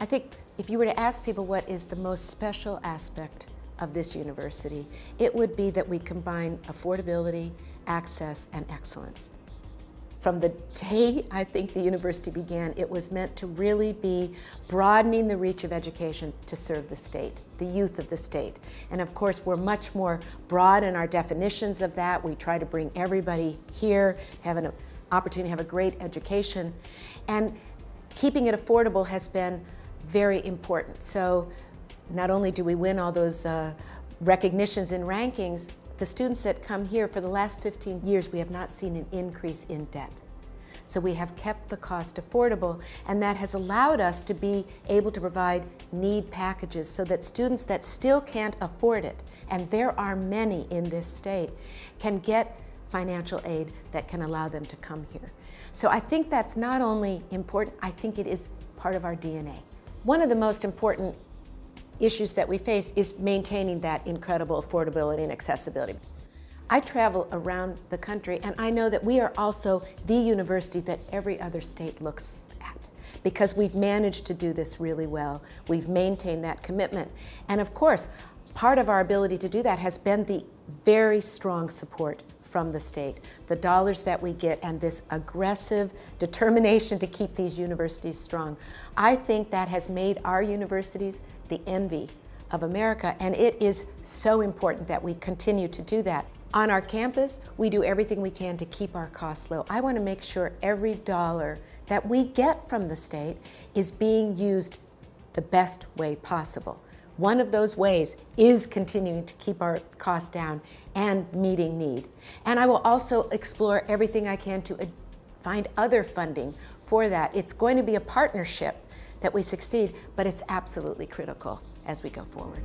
I think if you were to ask people what is the most special aspect of this university, it would be that we combine affordability, access, and excellence. From the day I think the university began, it was meant to really be broadening the reach of education to serve the state, the youth of the state. And of course, we're much more broad in our definitions of that. We try to bring everybody here, have an opportunity to have a great education. And keeping it affordable has been very important. So not only do we win all those uh, recognitions and rankings, the students that come here for the last 15 years, we have not seen an increase in debt. So we have kept the cost affordable and that has allowed us to be able to provide need packages so that students that still can't afford it, and there are many in this state, can get financial aid that can allow them to come here. So I think that's not only important, I think it is part of our DNA. One of the most important issues that we face is maintaining that incredible affordability and accessibility. I travel around the country and I know that we are also the university that every other state looks at because we've managed to do this really well. We've maintained that commitment. And of course, part of our ability to do that has been the very strong support from the state, the dollars that we get, and this aggressive determination to keep these universities strong. I think that has made our universities the envy of America, and it is so important that we continue to do that. On our campus, we do everything we can to keep our costs low. I want to make sure every dollar that we get from the state is being used the best way possible. One of those ways is continuing to keep our costs down and meeting need. And I will also explore everything I can to find other funding for that. It's going to be a partnership that we succeed, but it's absolutely critical as we go forward.